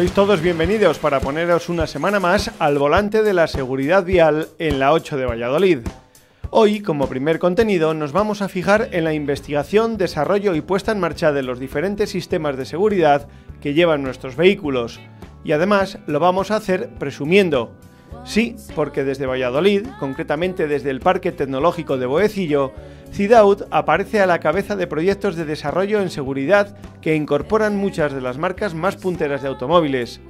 Sois todos bienvenidos para poneros una semana más al volante de la seguridad vial en la 8 de Valladolid. Hoy, como primer contenido, nos vamos a fijar en la investigación, desarrollo y puesta en marcha de los diferentes sistemas de seguridad que llevan nuestros vehículos. Y además lo vamos a hacer presumiendo. Sí, porque desde Valladolid, concretamente desde el Parque Tecnológico de Boecillo, CIDAUT aparece a la cabeza de proyectos de desarrollo en seguridad que incorporan muchas de las marcas más punteras de automóviles.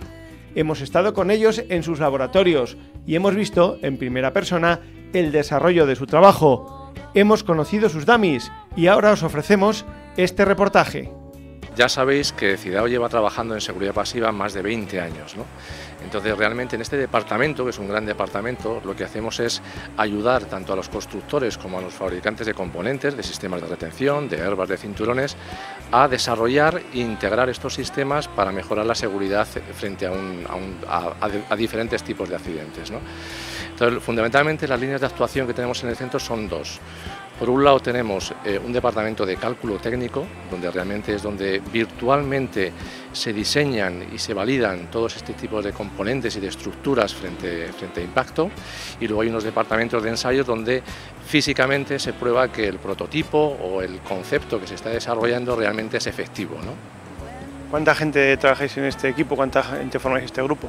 Hemos estado con ellos en sus laboratorios y hemos visto, en primera persona, el desarrollo de su trabajo. Hemos conocido sus dummies y ahora os ofrecemos este reportaje. Ya sabéis que CIDAO lleva trabajando en seguridad pasiva más de 20 años. ¿no? Entonces, realmente en este departamento, que es un gran departamento, lo que hacemos es ayudar tanto a los constructores como a los fabricantes de componentes, de sistemas de retención, de herbas, de cinturones, a desarrollar e integrar estos sistemas para mejorar la seguridad frente a, diferentes tipos de accidentes. Entonces, fundamentalmente las líneas de actuación que tenemos en el centro son dos. Por un lado tenemos eh, un departamento de cálculo técnico, donde realmente es donde virtualmente se diseñan y se validan todos este tipos de componentes y de estructuras frente, frente a impacto. Y luego hay unos departamentos de ensayos donde físicamente se prueba que el prototipo o el concepto que se está desarrollando realmente es efectivo. ¿no? ¿Cuánta gente trabajáis en este equipo? ¿Cuánta gente formáis este grupo?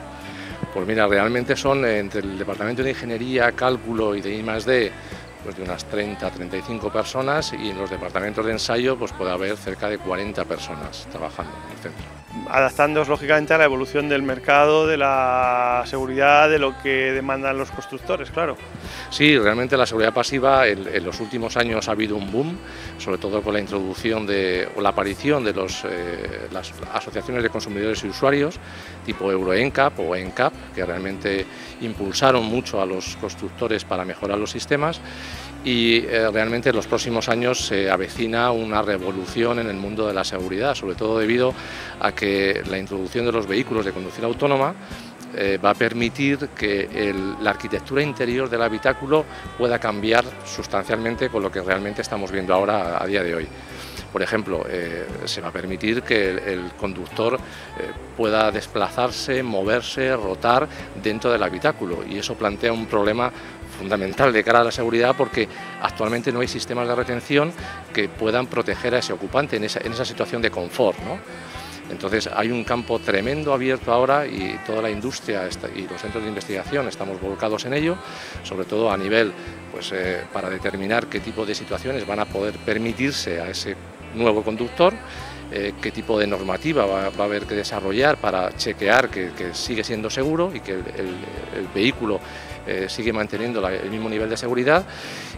Pues mira, realmente son entre el Departamento de Ingeniería, Cálculo y de I+.D pues de unas 30 35 personas y en los departamentos de ensayo pues puede haber cerca de 40 personas trabajando en el centro adaptándoos lógicamente a la evolución del mercado, de la seguridad, de lo que demandan los constructores, claro. Sí, realmente la seguridad pasiva en, los últimos años ha habido un boom, sobre todo con la introducción de, o la aparición de eh, las asociaciones de consumidores y usuarios, tipo Euro NCAP o NCAP, que realmente impulsaron mucho a los constructores para mejorar los sistemas y eh, realmente en los próximos años se avecina una revolución en el mundo de la seguridad, sobre todo debido a que la introducción de los vehículos de conducción autónoma eh, va a permitir que la arquitectura interior del habitáculo pueda cambiar sustancialmente con lo que realmente estamos viendo ahora a, día de hoy. Por ejemplo, eh, se va a permitir que el, conductor pueda desplazarse, moverse, rotar dentro del habitáculo y eso plantea un problema fundamental de cara a la seguridad porque actualmente no hay sistemas de retención que puedan proteger a ese ocupante en esa, situación de confort. ¿no? Entonces hay un campo tremendo abierto ahora y toda la industria y los centros de investigación estamos volcados en ello, sobre todo a nivel pues, eh, para determinar qué tipo de situaciones van a poder permitirse a ese nuevo conductor. Eh, qué tipo de normativa va, a haber que desarrollar para chequear que, sigue siendo seguro y que el vehículo eh, sigue manteniendo el mismo nivel de seguridad.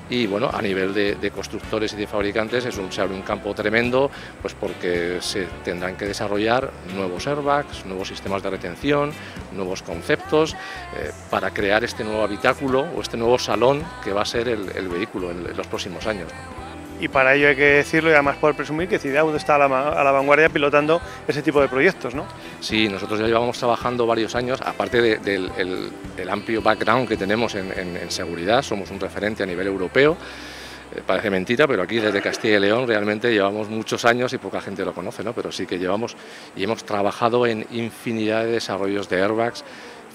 Y bueno, a nivel de, constructores y de fabricantes se abre un campo tremendo pues porque se tendrán que desarrollar nuevos airbags, nuevos sistemas de retención, nuevos conceptos eh, para crear este nuevo habitáculo o este nuevo salón que va a ser el, vehículo en los próximos años y para ello hay que decirlo y además poder presumir que CIDAUD está a la, vanguardia pilotando ese tipo de proyectos, ¿no? Sí, nosotros ya llevamos trabajando varios años, aparte del amplio background que tenemos en, seguridad, somos un referente a nivel europeo, eh, parece mentira, pero aquí desde Castilla y León realmente llevamos muchos años y poca gente lo conoce, ¿no? pero sí que llevamos y hemos trabajado en infinidad de desarrollos de airbags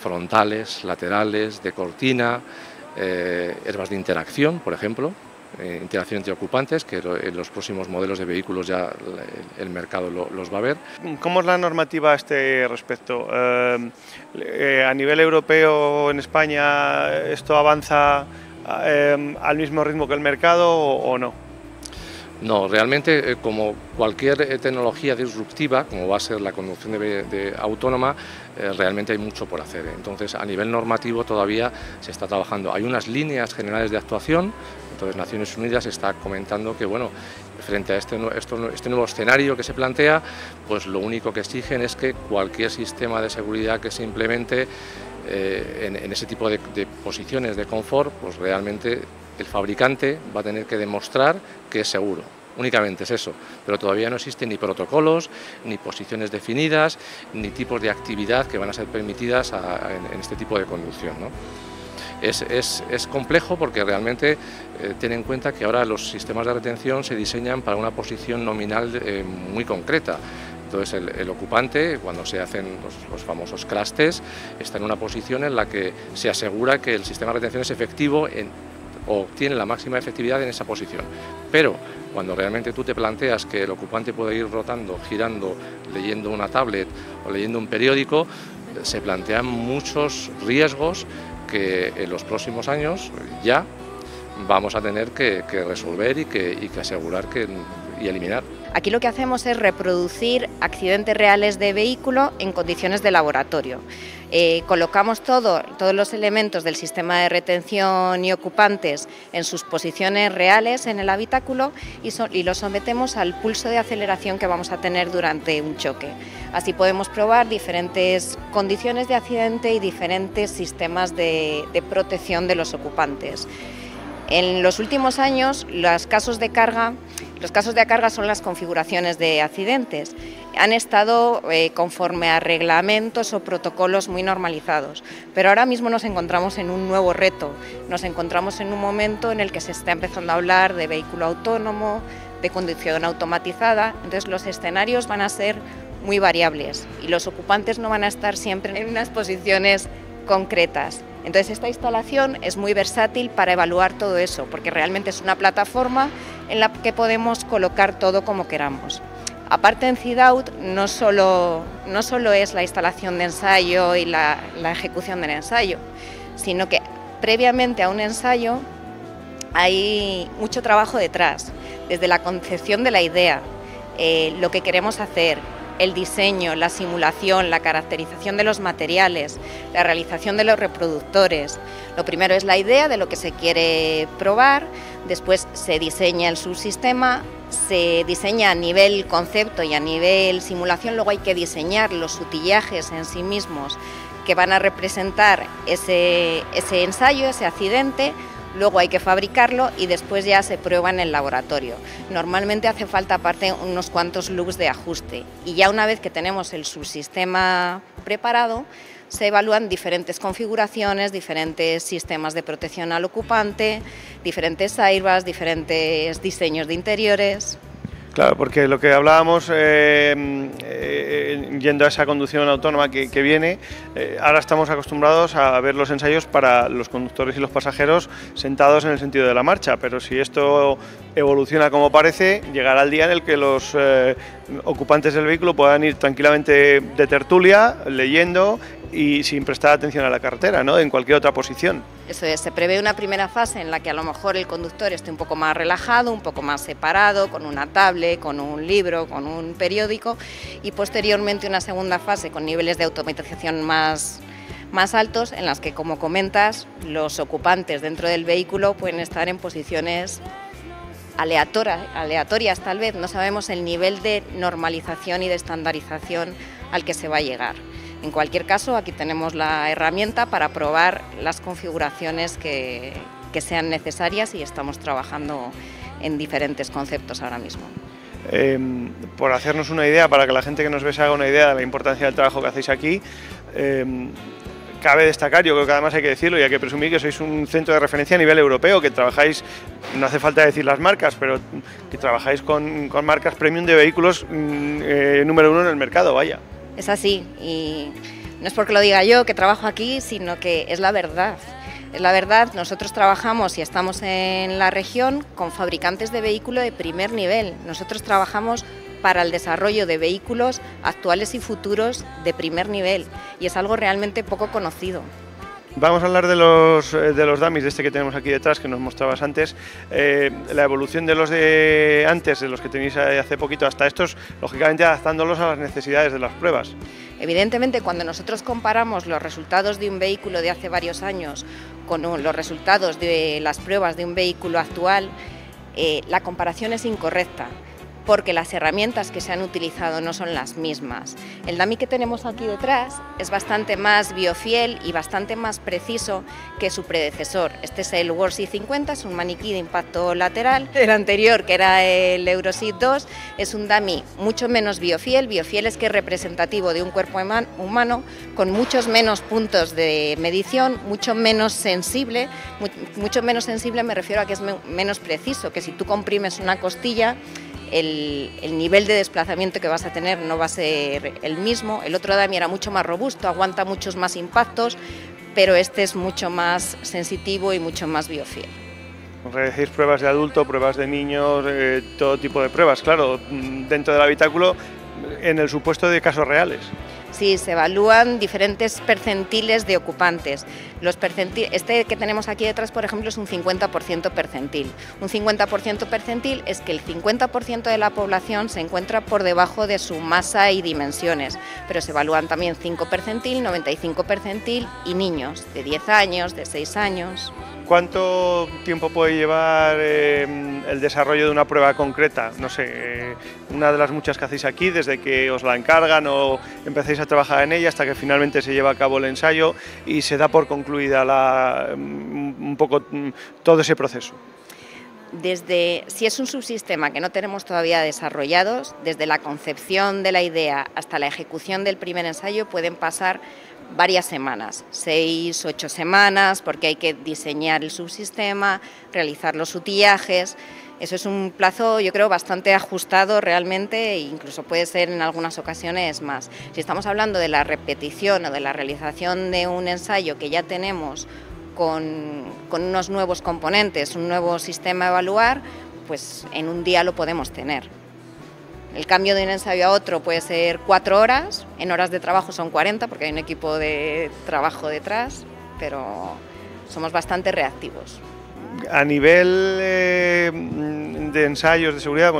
frontales, laterales, de cortina, eh, airbags de interacción, por ejemplo, eh, interacción entre ocupantes, que en los próximos modelos de vehículos ya el, mercado los va a ver. ¿Cómo es la normativa a este respecto? Eh, eh, ¿A nivel europeo en España esto avanza al mismo ritmo que el mercado o, no? No, realmente como cualquier tecnología disruptiva, como va a ser la conducción de, autónoma, realmente hay mucho por hacer. Entonces, a nivel normativo todavía se está trabajando. Hay unas líneas generales de actuación, entonces Naciones Unidas está comentando que, bueno, frente a este, este nuevo escenario que se plantea, pues lo único que exigen es que cualquier sistema de seguridad que se implemente en, ese tipo de, posiciones de confort, pues realmente el fabricante va a tener que demostrar que es seguro. Únicamente es eso, pero todavía no existen ni protocolos, ni posiciones definidas, ni tipos de actividad que van a ser permitidas en, este tipo de conducción. Es, complejo porque realmente eh, en cuenta que ahora los sistemas de retención se diseñan para una posición nominal eh, muy concreta. Entonces el, ocupante, cuando se hacen los, famosos clastes, está en una posición en la que se asegura que el sistema de retención es efectivo en, obtiene la máxima efectividad en esa posición. Pero cuando realmente tú te planteas que el ocupante puede ir rotando, girando, leyendo una tablet o leyendo un periódico, se plantean muchos riesgos que en los próximos años ya vamos a tener que, resolver y que, y que asegurar que, y eliminar. Aquí lo que hacemos es reproducir accidentes reales de vehículo en condiciones de laboratorio. Eh, colocamos todo, todos los elementos del sistema de retención y ocupantes en sus posiciones reales en el habitáculo y, y los sometemos al pulso de aceleración que vamos a tener durante un choque. Así podemos probar diferentes condiciones de accidente y diferentes sistemas de protección de los ocupantes. En los últimos años, los casos de carga, los casos de carga son las configuraciones de accidentes. Han estado eh, conforme a reglamentos o protocolos muy normalizados, pero ahora mismo nos encontramos en un nuevo reto. Nos encontramos en un momento en el que se está empezando a hablar de vehículo autónomo, de conducción automatizada, entonces los escenarios van a ser muy variables y los ocupantes no van a estar siempre en unas posiciones concretas. Entonces esta instalación es muy versátil para evaluar todo eso, porque realmente es una plataforma en la que podemos colocar todo como queramos. Aparte en CIDAUT no solo, no solo es la instalación de ensayo y la, ejecución del ensayo, sino que previamente a un ensayo hay mucho trabajo detrás, desde la concepción de la idea, eh, lo que queremos hacer, el diseño, la simulación, la caracterización de los materiales, la realización de los reproductores. Lo primero es la idea de lo que se quiere probar, después se diseña el subsistema, se diseña a nivel concepto y a nivel simulación, luego hay que diseñar los utillajes en sí mismos que van a representar ese, ese ensayo, ese accidente, luego hay que fabricarlo y después ya se prueba en el laboratorio. Normalmente hace falta aparte unos cuantos loops de ajuste y ya una vez que tenemos el subsistema preparado, se evalúan diferentes configuraciones, diferentes sistemas de protección al ocupante, diferentes airbags, diferentes diseños de interiores. Claro, porque lo que hablábamos, eh, eh, yendo a esa conducción autónoma que, viene, eh, ahora estamos acostumbrados a ver los ensayos para los conductores y los pasajeros sentados en el sentido de la marcha, pero si esto evoluciona como parece, llegará el día en el que los ocupantes del vehículo puedan ir tranquilamente de tertulia, leyendo y sin prestar atención a la carretera, ¿no? en cualquier otra posición. Eso es, se prevé una primera fase en la que a lo mejor el conductor esté un poco más relajado, un poco más separado, con una tablet, con un libro, con un periódico, y posteriormente una segunda fase con niveles de automatización más, más altos, en las que, como comentas, los ocupantes dentro del vehículo pueden estar en posiciones aleatorias, aleatorias tal vez, no sabemos el nivel de normalización y de estandarización al que se va a llegar. En cualquier caso, aquí tenemos la herramienta para probar las configuraciones que, sean necesarias y estamos trabajando en diferentes conceptos ahora mismo. Em, por hacernos una idea, para que la gente que nos ve se haga una idea de la importancia del trabajo que hacéis aquí, em, cabe destacar, yo creo que además hay que decirlo y hay que presumir que sois un centro de referencia a nivel europeo, que trabajáis, no hace falta decir las marcas, pero que trabajáis con, marcas premium de vehículos mm, eh, número uno en el mercado, vaya. Es así y no es porque lo diga yo que trabajo aquí, sino que es la verdad. Es la verdad, nosotros trabajamos y estamos en la región con fabricantes de vehículos de primer nivel. Nosotros trabajamos para el desarrollo de vehículos actuales y futuros de primer nivel y es algo realmente poco conocido. Vamos a hablar de los, eh, de los dummies, de este que tenemos aquí detrás, que nos mostrabas antes. Eh, la evolución de los de antes, de los que tenéis hace poquito, hasta estos, lógicamente adaptándolos a las necesidades de las pruebas. Evidentemente, cuando nosotros comparamos los resultados de un vehículo de hace varios años con los resultados de las pruebas de un vehículo actual, eh, la comparación es incorrecta porque las herramientas que se han utilizado no son las mismas. El dummy que tenemos aquí detrás es bastante más biofiel y bastante más preciso que su predecesor. Este es el Warsi 50, es un maniquí de impacto lateral. El anterior, que era el Euroseed 2, es un dummy mucho menos biofiel. Biofiel es que es representativo de un cuerpo humano con muchos menos puntos de medición, mucho menos sensible. Mucho menos sensible me refiero a que es menos preciso, que si tú comprimes una costilla, el, nivel de desplazamiento que vas a tener no va a ser el mismo. El otro Dami era mucho más robusto, aguanta muchos más impactos, pero este es mucho más sensitivo y mucho más biofiel. Decís pruebas de adulto, pruebas de niños, eh, todo tipo de pruebas, claro, dentro del habitáculo, en el supuesto de casos reales. Sí, se evalúan diferentes percentiles de ocupantes. Los este que tenemos aquí detrás, por ejemplo, es un 50% percentil. Un 50% percentil es que el 50% de la población se encuentra por debajo de su masa y dimensiones, pero se evalúan también 5 percentil, 95 percentil y niños de 10 años, de 6 años. ¿Cuánto tiempo puede llevar eh, el desarrollo de una prueba concreta? No sé, eh, una de las muchas que hacéis aquí, desde que os la encargan o empecéis a trabajar en ella hasta que finalmente se lleva a cabo el ensayo y se da por concluida mm, un poco mm, todo ese proceso. Desde, si es un subsistema que no tenemos todavía desarrollados, desde la concepción de la idea hasta la ejecución del primer ensayo pueden pasar varias semanas, seis, ocho semanas, porque hay que diseñar el subsistema, realizar los utillajes. Eso es un plazo, yo creo, bastante ajustado realmente e incluso puede ser en algunas ocasiones más. Si estamos hablando de la repetición o de la realización de un ensayo que ya tenemos con, con unos nuevos componentes, un nuevo sistema a evaluar, pues en un día lo podemos tener. El cambio de un ensayo a otro puede ser cuatro horas, en horas de trabajo son 40 porque hay un equipo de trabajo detrás, pero somos bastante reactivos. A nivel eh, de ensayos de seguridad,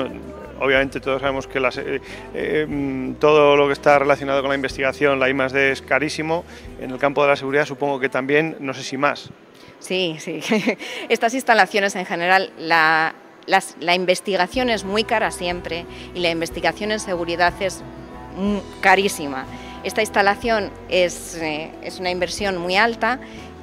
obviamente todos sabemos que eh, eh, todo lo que está relacionado con la investigación, la I+D es carísimo. En el campo de la seguridad supongo que también, no sé si más. Sí, sí. Estas instalaciones en general, la, la investigación es muy cara siempre y la investigación en seguridad es carísima. Esta instalación es, eh, es una inversión muy alta.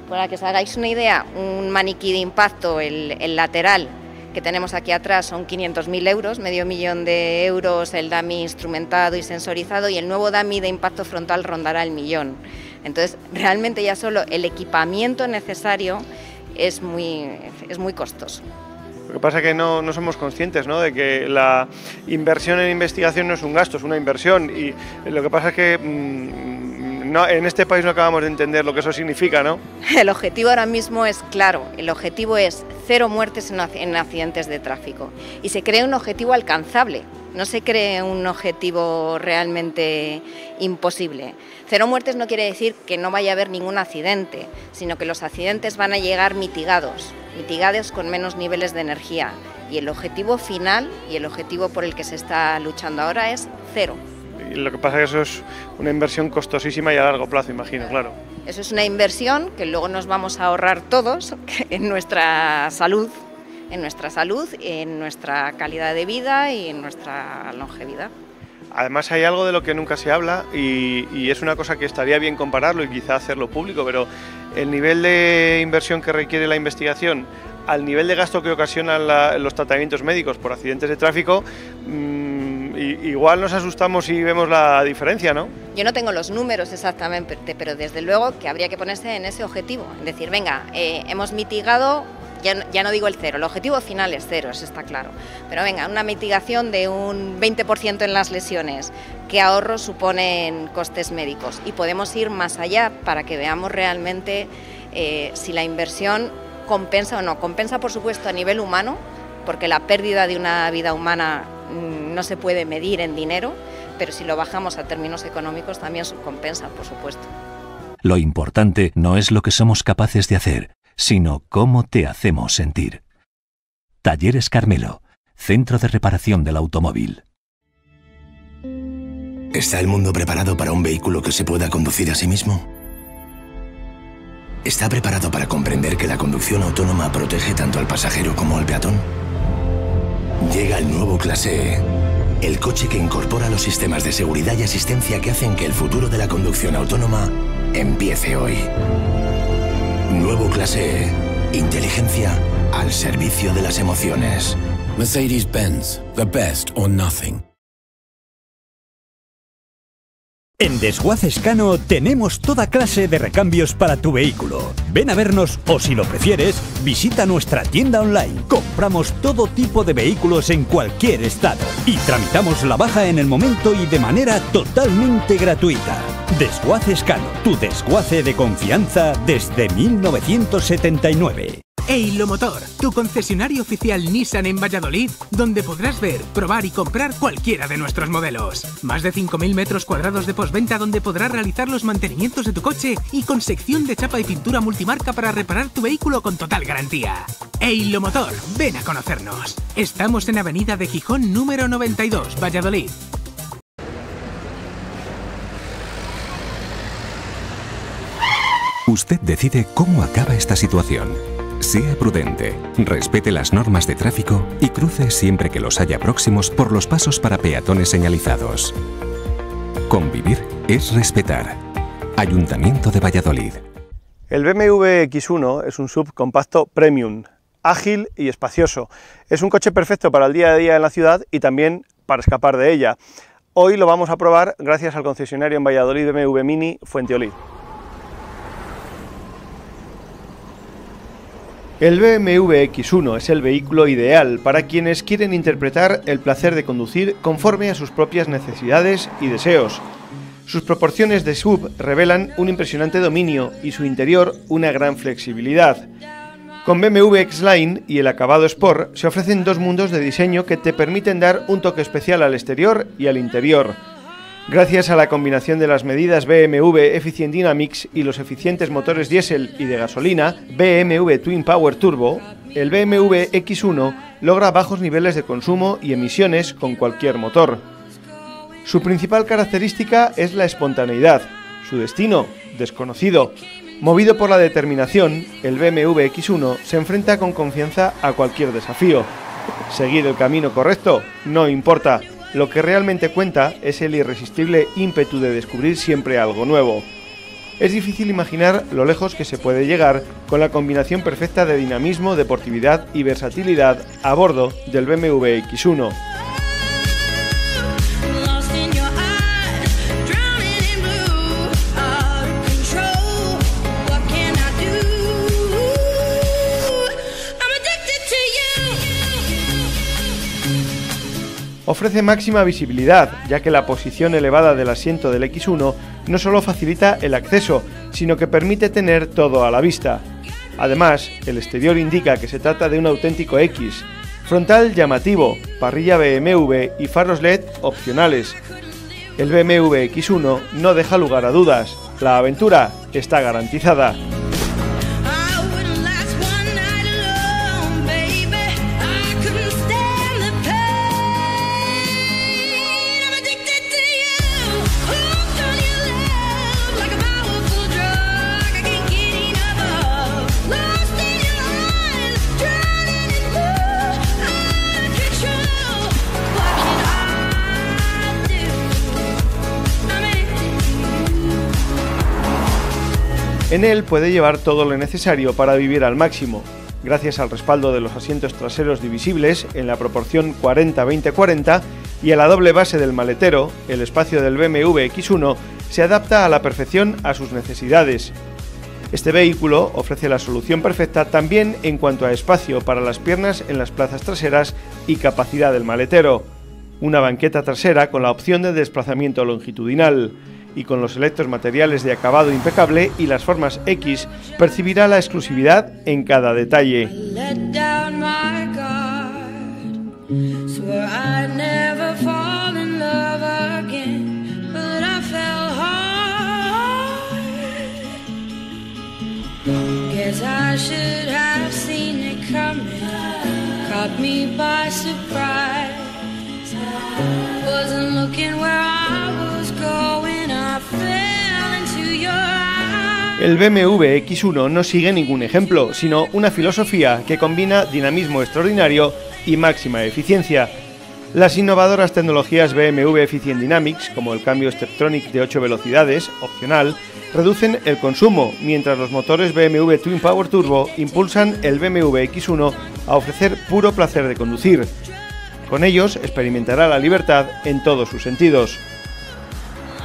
Para que os hagáis una idea, un maniquí de impacto, el, lateral que tenemos aquí atrás son 500.000 euros, medio millón de euros el DAMI instrumentado y sensorizado y el nuevo DAMI de impacto frontal rondará el millón. Entonces, realmente ya solo el equipamiento necesario es muy, es muy costoso. Lo que pasa es que no, no somos conscientes ¿no? de que la inversión en investigación no es un gasto, es una inversión. Y lo que pasa es que mm, no, en este país no acabamos de entender lo que eso significa, ¿no? El objetivo ahora mismo es claro, el objetivo es cero muertes en accidentes de tráfico. Y se cree un objetivo alcanzable, no se cree un objetivo realmente imposible. Cero muertes no quiere decir que no vaya a haber ningún accidente, sino que los accidentes van a llegar mitigados, mitigados con menos niveles de energía. Y el objetivo final y el objetivo por el que se está luchando ahora es cero. Lo que pasa es que eso es una inversión costosísima y a largo plazo, imagino, claro. Eso es una inversión que luego nos vamos a ahorrar todos en nuestra salud en nuestra salud, en nuestra calidad de vida y en nuestra longevidad. Además hay algo de lo que nunca se habla y, es una cosa que estaría bien compararlo y quizá hacerlo público, pero el nivel de inversión que requiere la investigación al nivel de gasto que ocasionan los tratamientos médicos por accidentes de tráfico, mm, igual nos asustamos y vemos la diferencia, ¿no? Yo no tengo los números exactamente, pero desde luego que habría que ponerse en ese objetivo, decir, venga, eh, hemos mitigado ya, no digo el cero, el objetivo final es cero, eso está claro. Pero venga, una mitigación de un 20% en las lesiones, ¿qué ahorros suponen costes médicos? Y podemos ir más allá para que veamos realmente eh, si la inversión compensa o no. Compensa, por supuesto, a nivel humano, porque la pérdida de una vida humana mm, no se puede medir en dinero, pero si lo bajamos a términos económicos también compensa, por supuesto. Lo importante no es lo que somos capaces de hacer, sino cómo te hacemos sentir. Talleres Carmelo, Centro de Reparación del Automóvil. ¿Está el mundo preparado para un vehículo que se pueda conducir a sí mismo? ¿Está preparado para comprender que la conducción autónoma protege tanto al pasajero como al peatón? Llega el nuevo Clase E, el coche que incorpora los sistemas de seguridad y asistencia que hacen que el futuro de la conducción autónoma empiece hoy. Nuevo clase E. Inteligencia al servicio de las emociones. Mercedes-Benz, the best or nothing. En Desguace Escano tenemos toda clase de recambios para tu vehículo. Ven a vernos o si lo prefieres, visita nuestra tienda online. Compramos todo tipo de vehículos en cualquier estado y tramitamos la baja en el momento y de manera totalmente gratuita. Desguace Escano, tu desguace de confianza desde 1979. Eilomotor, tu concesionario oficial Nissan en Valladolid, donde podrás ver, probar y comprar cualquiera de nuestros modelos. Más de 5.000 metros cuadrados de postventa donde podrás realizar los mantenimientos de tu coche y con sección de chapa y pintura multimarca para reparar tu vehículo con total garantía. Eilomotor, ven a conocernos. Estamos en Avenida de Gijón número 92, Valladolid. Usted decide cómo acaba esta situación. Sea prudente, respete las normas de tráfico y cruce siempre que los haya próximos por los pasos para peatones señalizados. Convivir es respetar. Ayuntamiento de Valladolid. El BMW X1 es un sub compacto premium, ágil y espacioso. Es un coche perfecto para el día a día en la ciudad y también para escapar de ella. Hoy lo vamos a probar gracias al concesionario en Valladolid BMW Mini Fuenteolid. El BMW X1 es el vehículo ideal para quienes quieren interpretar el placer de conducir conforme a sus propias necesidades y deseos. Sus proporciones de sub revelan un impresionante dominio y su interior una gran flexibilidad. Con BMW X-Line y el acabado Sport se ofrecen dos mundos de diseño que te permiten dar un toque especial al exterior y al interior. Gracias a la combinación de las medidas BMW Efficient Dynamics y los eficientes motores diésel y de gasolina BMW Twin Power Turbo, el BMW X1 logra bajos niveles de consumo y emisiones con cualquier motor. Su principal característica es la espontaneidad, su destino, desconocido. Movido por la determinación, el BMW X1 se enfrenta con confianza a cualquier desafío. Seguir el camino correcto no importa, lo que realmente cuenta es el irresistible ímpetu de descubrir siempre algo nuevo. Es difícil imaginar lo lejos que se puede llegar con la combinación perfecta de dinamismo, deportividad y versatilidad a bordo del BMW X1. Ofrece máxima visibilidad, ya que la posición elevada del asiento del X1 no solo facilita el acceso, sino que permite tener todo a la vista. Además, el exterior indica que se trata de un auténtico X. Frontal llamativo, parrilla BMW y faros LED opcionales. El BMW X1 no deja lugar a dudas, la aventura está garantizada. En él puede llevar todo lo necesario para vivir al máximo, gracias al respaldo de los asientos traseros divisibles en la proporción 40-20-40 y a la doble base del maletero, el espacio del BMW X1 se adapta a la perfección a sus necesidades. Este vehículo ofrece la solución perfecta también en cuanto a espacio para las piernas en las plazas traseras y capacidad del maletero. Una banqueta trasera con la opción de desplazamiento longitudinal y con los selectos materiales de acabado impecable y las formas X, percibirá la exclusividad en cada detalle. El BMW X1 no sigue ningún ejemplo, sino una filosofía que combina dinamismo extraordinario y máxima eficiencia. Las innovadoras tecnologías BMW Efficient Dynamics, como el cambio Steptronic de 8 velocidades, opcional, reducen el consumo, mientras los motores BMW Twin Power Turbo impulsan el BMW X1 a ofrecer puro placer de conducir. Con ellos experimentará la libertad en todos sus sentidos.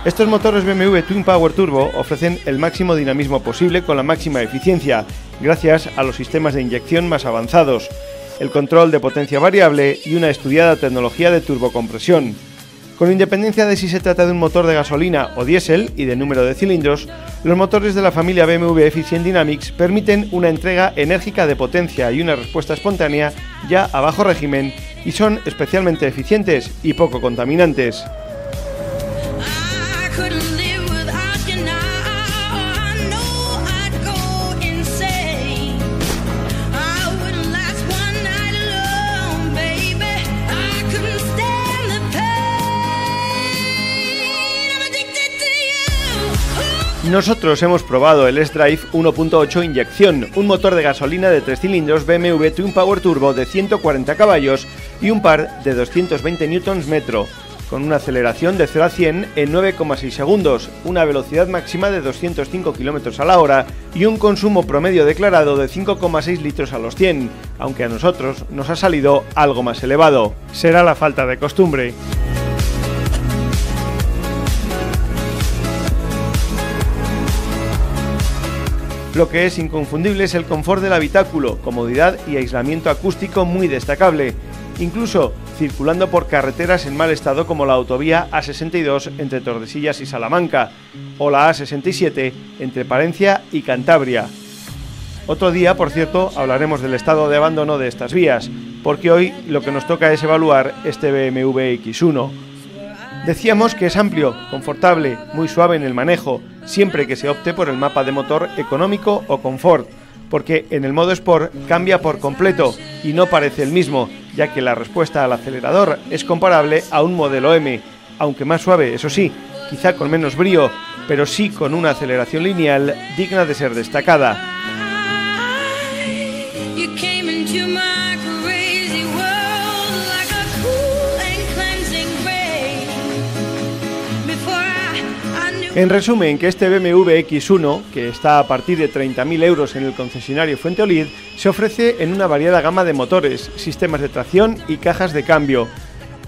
Estos motores BMW Twin Power Turbo ofrecen el máximo dinamismo posible con la máxima eficiencia, gracias a los sistemas de inyección más avanzados, el control de potencia variable y una estudiada tecnología de turbocompresión. Con independencia de si se trata de un motor de gasolina o diésel y de número de cilindros, los motores de la familia BMW Efficient Dynamics permiten una entrega enérgica de potencia y una respuesta espontánea ya a bajo régimen y son especialmente eficientes y poco contaminantes. Nosotros hemos probado el S-Drive 1.8 inyección, un motor de gasolina de 3 cilindros BMW Twin Power Turbo de 140 caballos y un par de 220 Nm, con una aceleración de 0 a 100 en 9,6 segundos, una velocidad máxima de 205 km a la hora y un consumo promedio declarado de 5,6 litros a los 100, aunque a nosotros nos ha salido algo más elevado. Será la falta de costumbre. Lo que es inconfundible es el confort del habitáculo, comodidad y aislamiento acústico muy destacable, incluso circulando por carreteras en mal estado como la autovía A62 entre Tordesillas y Salamanca, o la A67 entre Palencia y Cantabria. Otro día, por cierto, hablaremos del estado de abandono de estas vías, porque hoy lo que nos toca es evaluar este BMW X1. Decíamos que es amplio, confortable, muy suave en el manejo, siempre que se opte por el mapa de motor económico o confort, porque en el modo Sport cambia por completo y no parece el mismo, ya que la respuesta al acelerador es comparable a un modelo M, aunque más suave, eso sí, quizá con menos brío, pero sí con una aceleración lineal digna de ser destacada. En resumen, que este BMW X1, que está a partir de 30.000 euros en el concesionario Fuenteolid, se ofrece en una variada gama de motores, sistemas de tracción y cajas de cambio.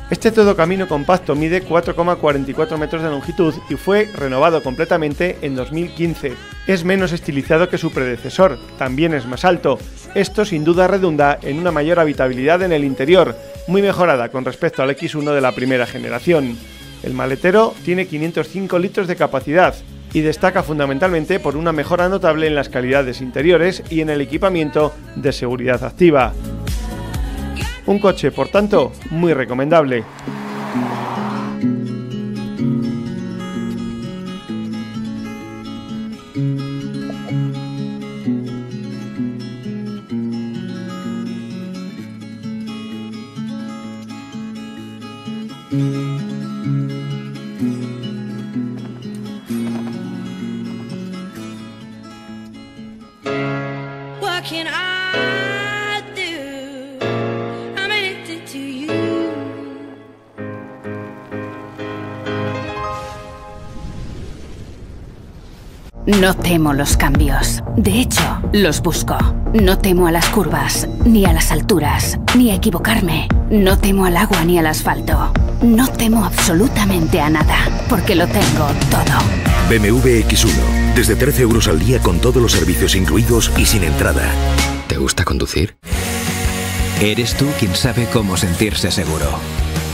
Este todo camino compacto mide 4,44 metros de longitud y fue renovado completamente en 2015. Es menos estilizado que su predecesor, también es más alto. Esto sin duda redunda en una mayor habitabilidad en el interior, muy mejorada con respecto al X1 de la primera generación. El maletero tiene 505 litros de capacidad y destaca fundamentalmente por una mejora notable en las calidades interiores y en el equipamiento de seguridad activa. Un coche, por tanto, muy recomendable. No temo los cambios. De hecho, los busco. No temo a las curvas, ni a las alturas, ni a equivocarme. No temo al agua ni al asfalto. No temo absolutamente a nada, porque lo tengo todo. BMW X1. Desde 13 euros al día con todos los servicios incluidos y sin entrada. ¿Te gusta conducir? Eres tú quien sabe cómo sentirse seguro.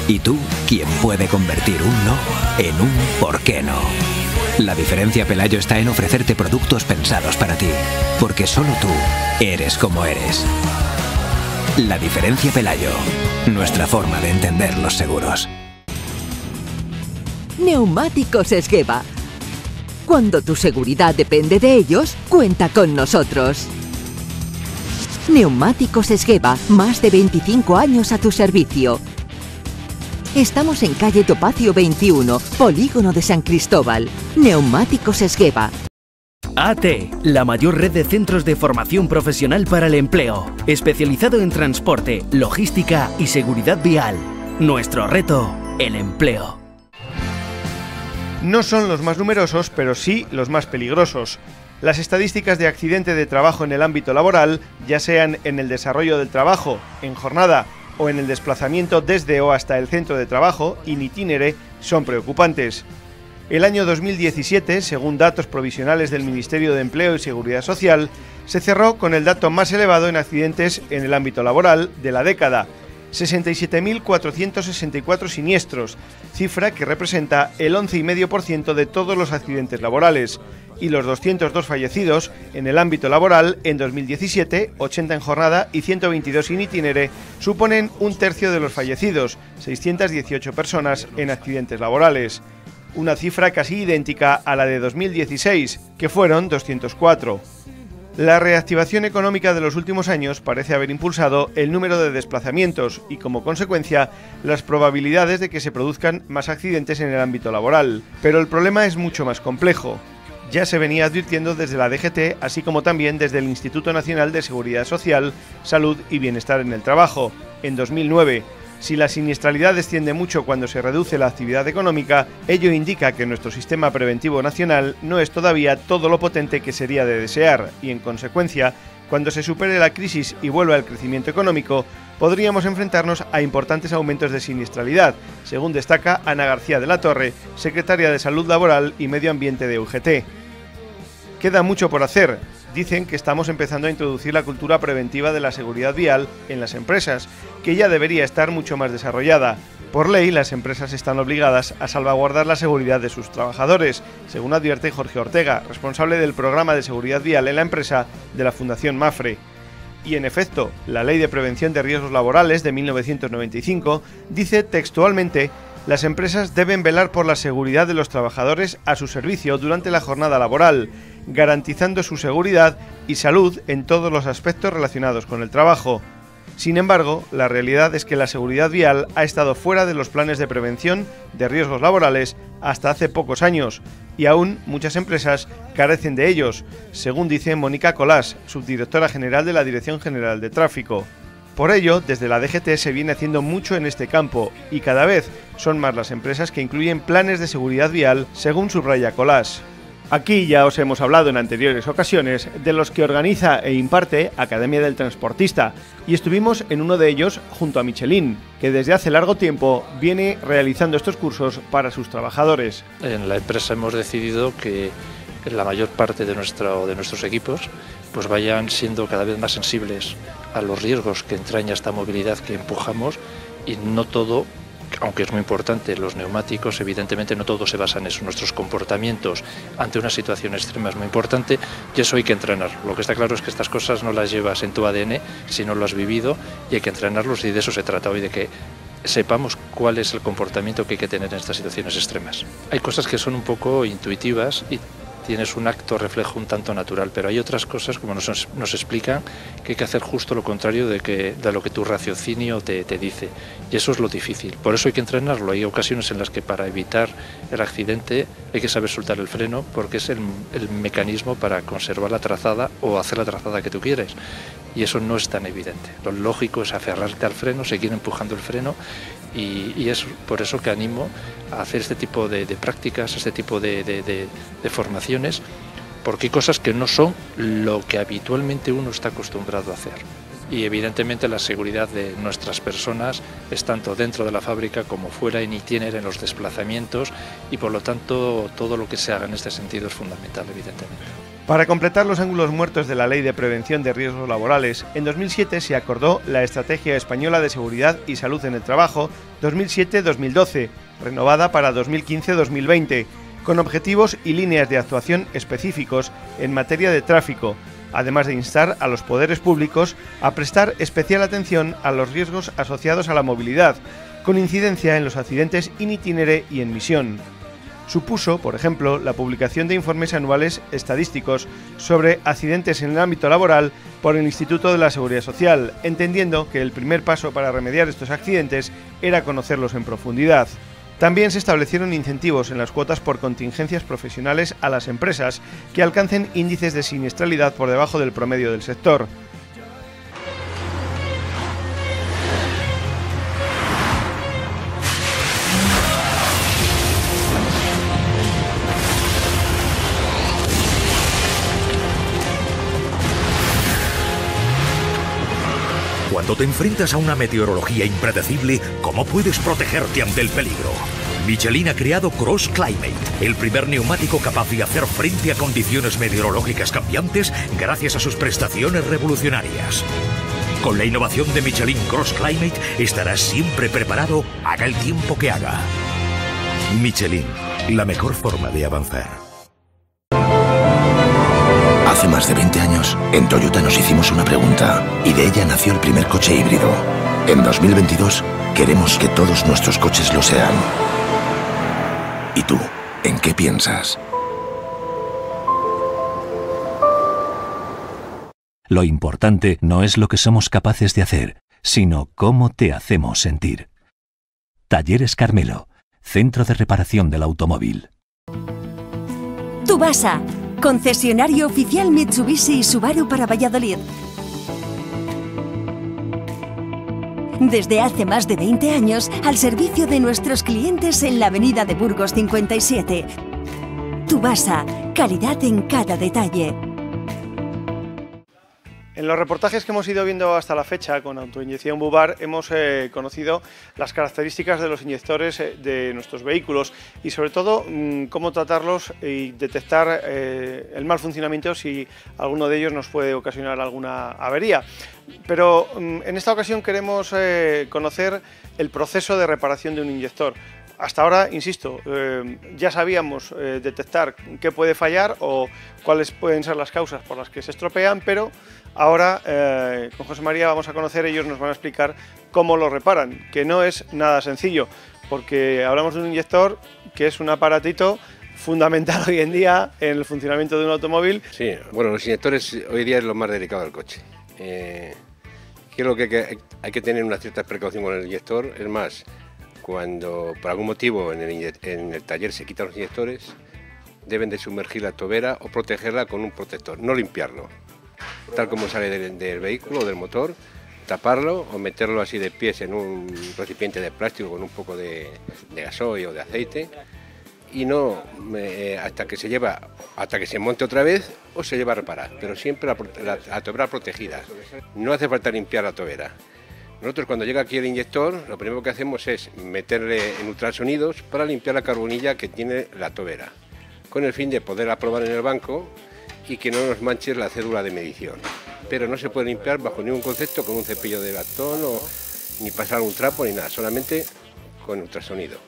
Y tú quien puede convertir un no en un por qué no. La diferencia Pelayo está en ofrecerte productos pensados para ti, porque solo tú eres como eres. La diferencia Pelayo, nuestra forma de entender los seguros. Neumáticos Esgueva. Cuando tu seguridad depende de ellos, cuenta con nosotros. Neumáticos Esgueva, más de 25 años a tu servicio. Estamos en calle Topacio 21, Polígono de San Cristóbal. Neumáticos Esgueva. AT, la mayor red de centros de formación profesional para el empleo, especializado en transporte, logística y seguridad vial. Nuestro reto, el empleo. No son los más numerosos, pero sí los más peligrosos. Las estadísticas de accidente de trabajo en el ámbito laboral, ya sean en el desarrollo del trabajo, en jornada o en el desplazamiento desde o hasta el centro de trabajo, in itinere, son preocupantes. El año 2017, según datos provisionales del Ministerio de Empleo y Seguridad Social, se cerró con el dato más elevado en accidentes en el ámbito laboral de la década, 67.464 siniestros, cifra que representa el 11,5% de todos los accidentes laborales, y los 202 fallecidos en el ámbito laboral en 2017, 80 en jornada y 122 in itinere, suponen un tercio de los fallecidos, 618 personas en accidentes laborales una cifra casi idéntica a la de 2016, que fueron 204. La reactivación económica de los últimos años parece haber impulsado el número de desplazamientos y, como consecuencia, las probabilidades de que se produzcan más accidentes en el ámbito laboral. Pero el problema es mucho más complejo. Ya se venía advirtiendo desde la DGT, así como también desde el Instituto Nacional de Seguridad Social, Salud y Bienestar en el Trabajo, en 2009, si la siniestralidad desciende mucho cuando se reduce la actividad económica, ello indica que nuestro sistema preventivo nacional no es todavía todo lo potente que sería de desear y, en consecuencia, cuando se supere la crisis y vuelva el crecimiento económico, podríamos enfrentarnos a importantes aumentos de siniestralidad, según destaca Ana García de la Torre, secretaria de Salud Laboral y Medio Ambiente de UGT. Queda mucho por hacer, dicen que estamos empezando a introducir la cultura preventiva de la seguridad vial en las empresas, que ya debería estar mucho más desarrollada. Por ley, las empresas están obligadas a salvaguardar la seguridad de sus trabajadores, según advierte Jorge Ortega, responsable del programa de seguridad vial en la empresa de la Fundación Mafre. Y en efecto, la Ley de Prevención de Riesgos Laborales de 1995 dice textualmente las empresas deben velar por la seguridad de los trabajadores a su servicio durante la jornada laboral, garantizando su seguridad y salud en todos los aspectos relacionados con el trabajo. Sin embargo, la realidad es que la seguridad vial ha estado fuera de los planes de prevención de riesgos laborales hasta hace pocos años y aún muchas empresas carecen de ellos, según dice Mónica Colás, subdirectora general de la Dirección General de Tráfico. Por ello, desde la DGT se viene haciendo mucho en este campo y cada vez son más las empresas que incluyen planes de seguridad vial, según subraya Colás. Aquí ya os hemos hablado en anteriores ocasiones de los que organiza e imparte Academia del Transportista y estuvimos en uno de ellos junto a Michelin, que desde hace largo tiempo viene realizando estos cursos para sus trabajadores. En la empresa hemos decidido que la mayor parte de, nuestro, de nuestros equipos pues vayan siendo cada vez más sensibles a los riesgos que entraña esta movilidad que empujamos y no todo aunque es muy importante, los neumáticos, evidentemente no todo se basa en eso. Nuestros comportamientos ante una situación extrema es muy importante y eso hay que entrenar. Lo que está claro es que estas cosas no las llevas en tu ADN si no lo has vivido y hay que entrenarlos y de eso se trata hoy, de que sepamos cuál es el comportamiento que hay que tener en estas situaciones extremas. Hay cosas que son un poco intuitivas y tienes un acto reflejo un tanto natural, pero hay otras cosas, como nos, nos explican, que hay que hacer justo lo contrario de, que, de lo que tu raciocinio te, te dice. Y eso es lo difícil. Por eso hay que entrenarlo. Hay ocasiones en las que para evitar el accidente hay que saber soltar el freno porque es el, el mecanismo para conservar la trazada o hacer la trazada que tú quieres. Y eso no es tan evidente. Lo lógico es aferrarte al freno, seguir empujando el freno y, es por eso que animo a hacer este tipo de, prácticas, este tipo de, de, formaciones, porque hay cosas que no son lo que habitualmente uno está acostumbrado a hacer. Y evidentemente la seguridad de nuestras personas es tanto dentro de la fábrica como fuera en itinere, en los desplazamientos, y por lo tanto todo lo que se haga en este sentido es fundamental, evidentemente. Para completar los ángulos muertos de la Ley de Prevención de Riesgos Laborales, en 2007 se acordó la Estrategia Española de Seguridad y Salud en el Trabajo 2007-2012, renovada para 2015-2020, con objetivos y líneas de actuación específicos en materia de tráfico, además de instar a los poderes públicos a prestar especial atención a los riesgos asociados a la movilidad, con incidencia en los accidentes in itinere y en misión. Supuso, por ejemplo, la publicación de informes anuales estadísticos sobre accidentes en el ámbito laboral por el Instituto de la Seguridad Social, entendiendo que el primer paso para remediar estos accidentes era conocerlos en profundidad. También se establecieron incentivos en las cuotas por contingencias profesionales a las empresas que alcancen índices de siniestralidad por debajo del promedio del sector. Cuando te enfrentas a una meteorología impredecible, ¿cómo puedes protegerte ante el peligro? Michelin ha creado Cross Climate, el primer neumático capaz de hacer frente a condiciones meteorológicas cambiantes gracias a sus prestaciones revolucionarias. Con la innovación de Michelin Cross Climate estarás siempre preparado, haga el tiempo que haga. Michelin, la mejor forma de avanzar. Más de 20 años, en Toyota nos hicimos una pregunta y de ella nació el primer coche híbrido. En 2022, queremos que todos nuestros coches lo sean. ¿Y tú, en qué piensas? Lo importante no es lo que somos capaces de hacer, sino cómo te hacemos sentir. Talleres Carmelo, Centro de Reparación del Automóvil. Tubasa, concesionario oficial Mitsubishi y Subaru para Valladolid. Desde hace más de 20 años al servicio de nuestros clientes en la avenida de Burgos 57. Tubasa, calidad en cada detalle. En los reportajes que hemos ido viendo hasta la fecha con autoinyección Bubar hemos eh, conocido las características de los inyectores eh, de nuestros vehículos y sobre todo mm, cómo tratarlos y detectar eh, el mal funcionamiento si alguno de ellos nos puede ocasionar alguna avería. Pero mm, en esta ocasión queremos conocer el proceso de reparación de un inyector hasta ahora, insisto, ya sabíamos detectar qué puede fallar o cuáles pueden ser las causas por las que se estropean, pero Ahora, eh, con José María vamos a conocer, ellos nos van a explicar cómo lo reparan, que no es nada sencillo, porque hablamos de un inyector que es un aparatito fundamental hoy en día en el funcionamiento de un automóvil. Sí, bueno, los inyectores hoy día es lo más delicado del coche. Eh, creo que hay que tener una cierta precaución con el inyector, es más, cuando por algún motivo en el, en el taller se quitan los inyectores, deben de sumergir la tobera o protegerla con un protector, no limpiarlo tal como sale del, vehículo o del motor, taparlo o meterlo así de pies en un recipiente de plástico con un poco de, gasoil o de aceite y no eh, hasta que se lleva hasta que se monte otra vez o se lleva a reparar, pero siempre la, la, tobera protegida. No hace falta limpiar la tobera. Nosotros cuando llega aquí el inyector, lo primero que hacemos es meterle en ultrasonidos para limpiar la carbonilla que tiene la tobera, con el fin de poder probar en el banco y que no nos manche la cédula de medición. Pero no se puede limpiar bajo ningún concepto con un cepillo de latón o ni pasar un trapo ni nada, solamente con ultrasonido.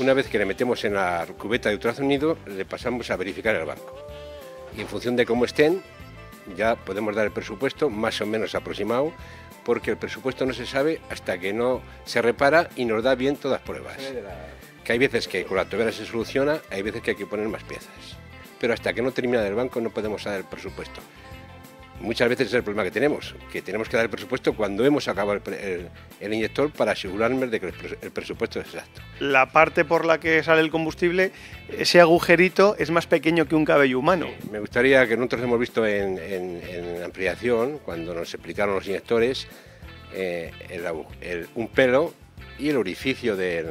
Una vez que le metemos en la cubeta de ultrasonido, le pasamos a verificar el banco. Y en función de cómo estén, ya podemos dar el presupuesto más o menos aproximado, porque el presupuesto no se sabe hasta que no se repara y nos da bien todas pruebas. Que hay veces que con la tobera se soluciona, hay veces que hay que poner más piezas pero hasta que no termina del banco no podemos dar el presupuesto. Muchas veces es el problema que tenemos, que tenemos que dar el presupuesto cuando hemos acabado el, inyector para asegurarnos de que el, presupuesto es exacto. La parte por la que sale el combustible, ese agujerito es más pequeño que un cabello humano. me gustaría que nosotros hemos visto en, ampliación, cuando nos explicaron los inyectores, eh, un pelo y el orificio de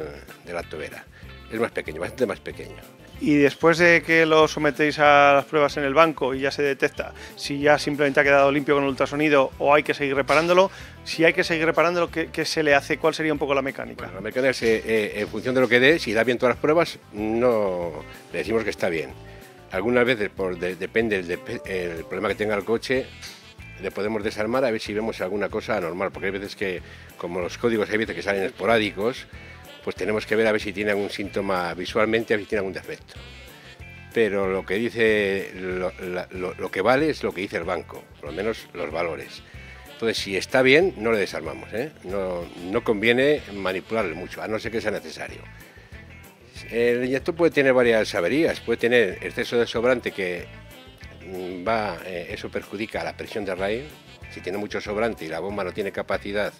la tobera. Es más pequeño, bastante más pequeño y después de que lo sometéis a las pruebas en el banco y ya se detecta si ya simplemente ha quedado limpio con el ultrasonido o hay que seguir reparándolo, si hay que seguir reparándolo, ¿qué, se le hace? ¿Cuál sería un poco la mecánica? la mecánica es, eh, eh, en función de lo que dé, si da bien todas las pruebas, no le decimos que está bien. Algunas veces, por depende del problema que tenga el coche, le podemos desarmar a ver si vemos alguna cosa anormal, porque hay veces que, como los códigos hay veces que salen esporádicos, pues tenemos que ver a ver si tiene algún síntoma visualmente, a ver si tiene algún defecto. Pero lo que dice, lo, que vale es lo que dice el banco, por lo menos los valores. Entonces, si está bien, no le desarmamos, ¿eh? no, no conviene manipularle mucho, a no ser que sea necesario. El inyector puede tener varias averías, puede tener exceso de sobrante que mm, va, eh, eso perjudica la presión de raíz. Si tiene mucho sobrante y la bomba no tiene capacidad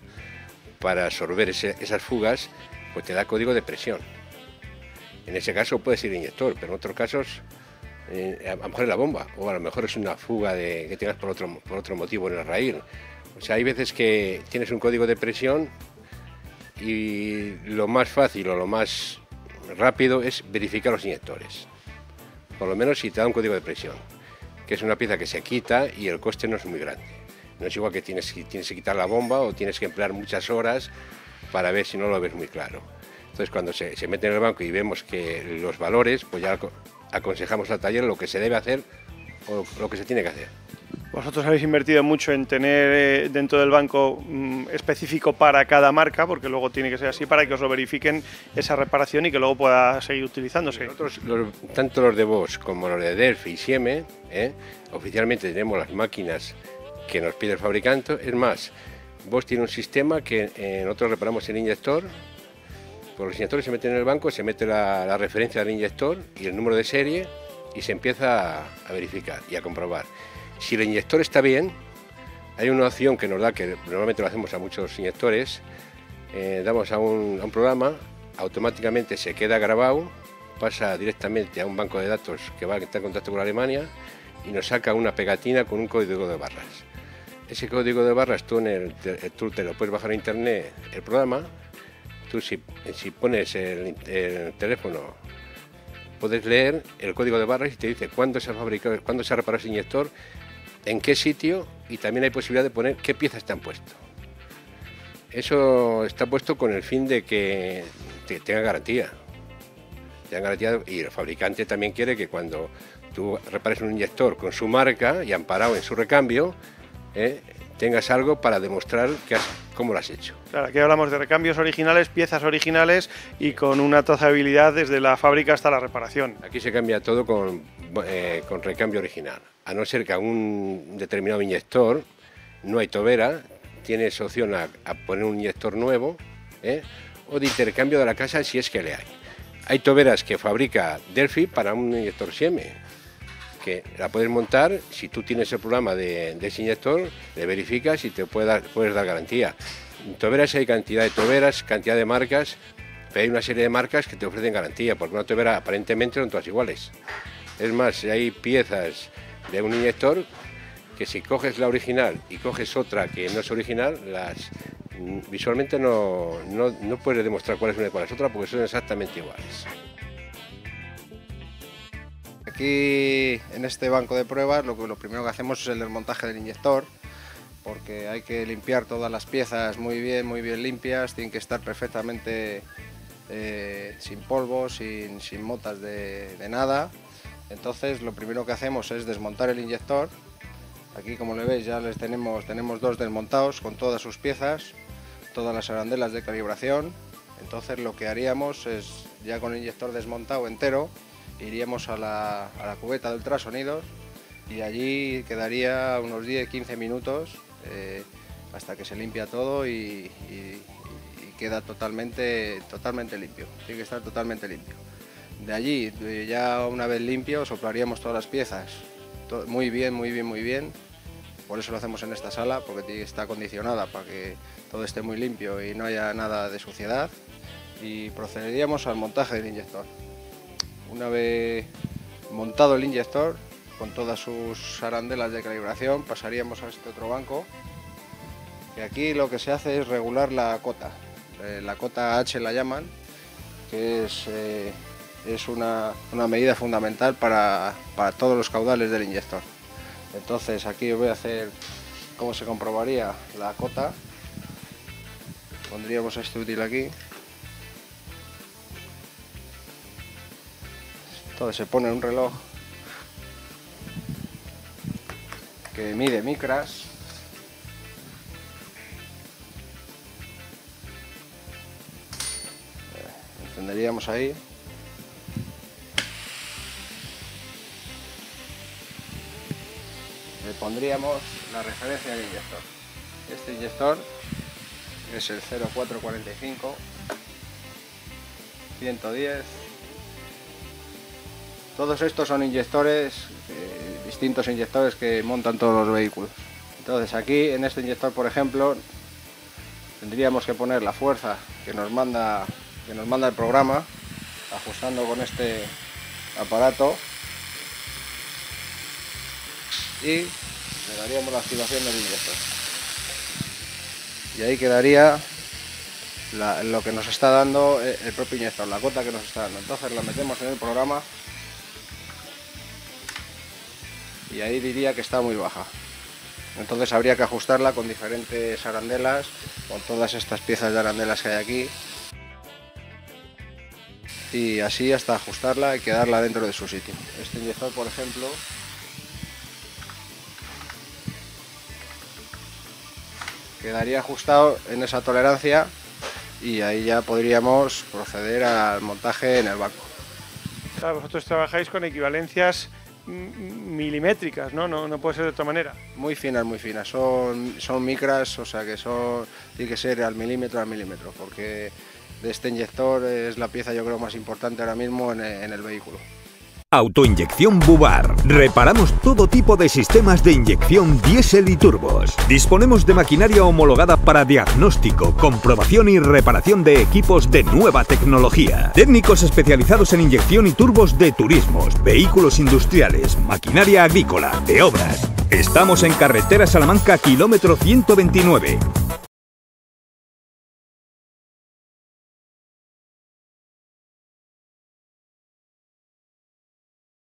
para absorber esas fugas, pues te da código de presión. En ese caso puede ser inyector, pero en otros casos eh, a lo mejor es la bomba o a lo mejor es una fuga de, que tengas por otro, por otro motivo en el raíl. O sea, hay veces que tienes un código de presión y lo más fácil o lo más rápido es verificar los inyectores. Por lo menos si te da un código de presión, que es una pieza que se quita y el coste no es muy grande. No es igual que tienes, tienes que quitar la bomba o tienes que emplear muchas horas para ver si no lo ves muy claro. Entonces cuando se, se mete en el banco y vemos que los valores, pues ya aconsejamos al taller lo que se debe hacer o lo que se tiene que hacer. Vosotros habéis invertido mucho en tener eh, dentro del banco mm, específico para cada marca, porque luego tiene que ser así para que os lo verifiquen esa reparación y que luego pueda seguir utilizándose. Nosotros, tanto los de Bosch como los de Delphi y Sieme, eh, oficialmente tenemos las máquinas que nos pide el fabricante. Es más, Bosch tiene un sistema que eh, nosotros reparamos el inyector, por los inyectores se meten en el banco, se mete la, referencia del inyector y el número de serie y se empieza a verificar y a comprobar. Si el inyector está bien, hay una opción que nos da, que normalmente lo hacemos a muchos inyectores, eh, damos a un, programa, automáticamente se queda grabado, pasa directamente a un banco de datos que va a estar en contacto con Alemania y nos saca una pegatina con un código de barras. Ese código de barras tú, en el, tú te lo puedes bajar a internet el programa, tú si, pones el, el teléfono puedes leer el código de barras y te dice cuándo se ha fabricado, cuándo se ha reparado ese inyector en qué sitio y también hay posibilidad de poner qué piezas están puesto. Eso está puesto con el fin de que tenga garantía. Tenga garantía y el fabricante también quiere que cuando tú repares un inyector con su marca y amparado en su recambio, eh, tengas algo para demostrar que cómo lo has hecho. Claro, aquí hablamos de recambios originales, piezas originales y con una trazabilidad desde la fábrica hasta la reparación. Aquí se cambia todo con, eh, con recambio original a no ser que a un determinado inyector no hay tobera, tienes opción a, poner un inyector nuevo ¿eh? o de intercambio de la casa si es que le hay. Hay toberas que fabrica Delphi para un inyector Sieme, que la puedes montar, si tú tienes el programa de, ese inyector, le verificas y te puedes dar garantía. En toberas hay cantidad de toberas, cantidad de marcas, pero hay una serie de marcas que te ofrecen garantía, porque una tobera aparentemente son todas iguales. Es más, hay piezas de un inyector que si coges la original y coges otra que no es original, las mm, visualmente no, no, puedes demostrar cuál es una y cuál es otra porque son exactamente iguales. Aquí en este banco de pruebas lo, que, lo primero que hacemos es el desmontaje del inyector porque hay que limpiar todas las piezas muy bien, muy bien limpias, tienen que estar perfectamente eh, sin polvo, sin, motas de nada entonces lo primero que hacemos es desmontar el inyector. Aquí como le veis ya les tenemos, tenemos dos desmontados con todas sus piezas, todas las arandelas de calibración. Entonces lo que haríamos es ya con el inyector desmontado entero, iríamos a la, cubeta de ultrasonidos y allí quedaría unos 10-15 minutos eh, hasta que se limpia todo y, queda totalmente, totalmente limpio. Tiene que estar totalmente limpio. De allí, ya una vez limpio, soplaríamos todas las piezas. Muy bien, muy bien, muy bien. Por eso lo hacemos en esta sala, porque está acondicionada para que todo esté muy limpio y no haya nada de suciedad. Y procederíamos al montaje del inyector. Una vez montado el inyector, con todas sus arandelas de calibración, pasaríamos a este otro banco. Y aquí lo que se hace es regular la cota. Eh, la cota H la llaman, que es eh, es una, medida fundamental para, todos los caudales del inyector. Entonces aquí voy a hacer cómo se comprobaría la cota. Pondríamos este útil aquí. Entonces se pone un reloj que mide micras. Encenderíamos ahí. le pondríamos la referencia del inyector. Este inyector es el 0445 110 Todos estos son inyectores, eh, distintos inyectores que montan todos los vehículos. Entonces aquí en este inyector, por ejemplo, tendríamos que poner la fuerza que nos manda, que nos manda el programa, ajustando con este aparato y le daríamos la activación del inyector. Y ahí quedaría lo que nos está dando el propio inyector, la cota que nos está dando. Entonces la metemos en el programa y ahí diría que está muy baja. Entonces habría que ajustarla con diferentes arandelas, con todas estas piezas de arandelas que hay aquí. Y así hasta ajustarla y quedarla dentro de su sitio. Este inyector, por ejemplo, quedaría ajustado en esa tolerancia y ahí ya podríamos proceder al montaje en el banco. vosotros trabajáis con equivalencias milimétricas, ¿no? ¿no? No puede ser de otra manera. Muy finas, muy finas. Son, son micras, o sea que son, tiene que ser al milímetro al milímetro, porque de este inyector es la pieza yo creo más importante ahora mismo en el vehículo. Autoinyección Bubar. Reparamos todo tipo de sistemas de inyección diésel y turbos. Disponemos de maquinaria homologada para diagnóstico, comprobación y reparación de equipos de nueva tecnología. Técnicos especializados en inyección y turbos de turismos, vehículos industriales, maquinaria agrícola, de obras. Estamos en carretera Salamanca, kilómetro 129.